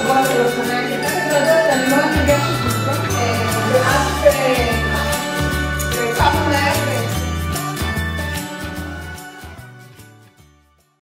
Obrigado. né?